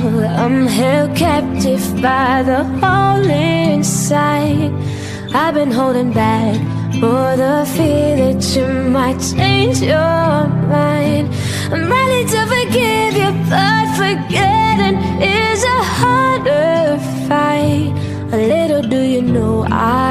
I'm held captive by the hole inside. I've been holding back for the fear that you might change your mind. I'm ready to forgive you, but forgetting is a harder fight. A little do you know I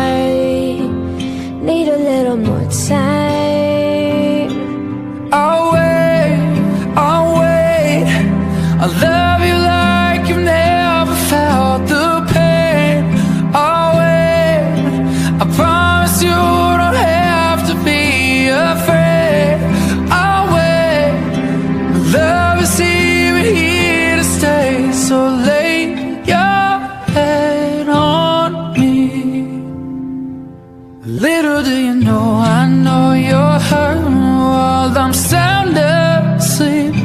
know, I know you're hurting while I'm sound asleep.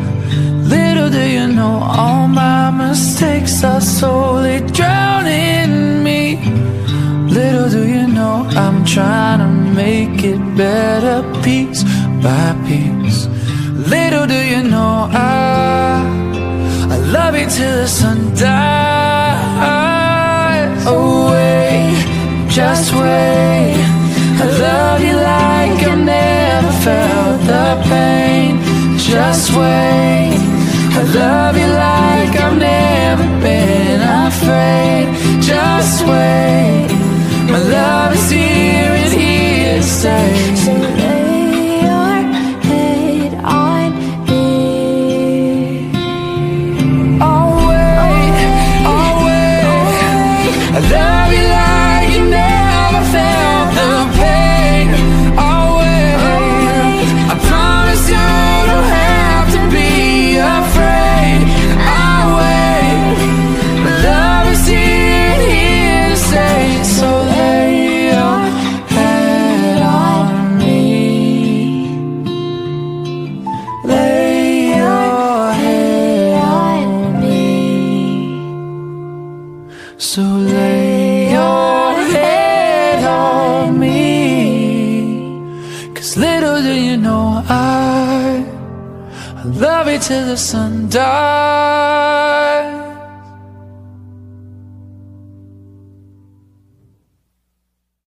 Little do you know, all my mistakes are slowly drowning me. Little do you know, I'm trying to make it better piece by piece. Little do you know, I, I love you till the sun dies. Just. I love you like I've never been afraid. Just wait. My love is here and here to stay. Love you till the sun dies.